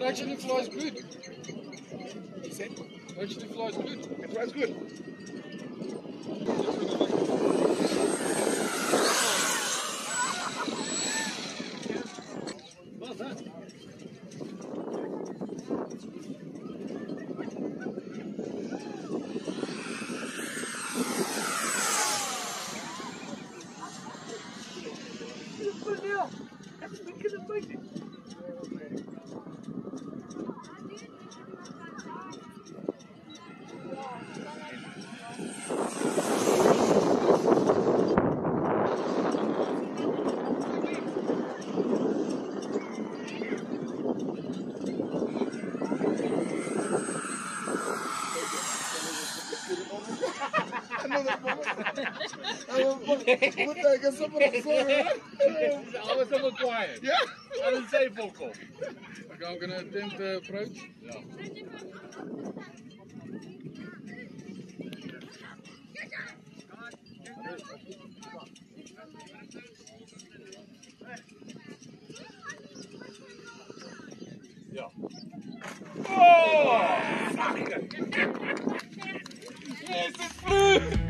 It actually flies good. You said? It actually flies good. It good. Well done. It's for now. That's the kind Puta, que só para I was somewhat quiet. Yeah. I didn't say vocal. Okay, I'm gonna attempt the approach. Yeah. Oh! Yes, it's blue!